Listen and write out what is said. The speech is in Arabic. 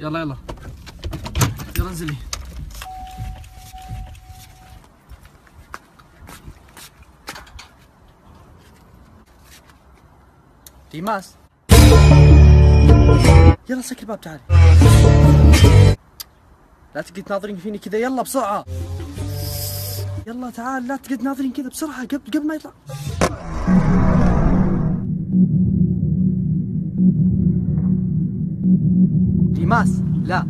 يلا يلا. يلا انزلي. ديماس. يلا سكر الباب تعالي لا تقعد تناظرين فيني كذا. يلا بسرعة. يلا تعال لا تقعد تناظرين كذا بسرعة. قبل قبل ما يطلع. ديماس لا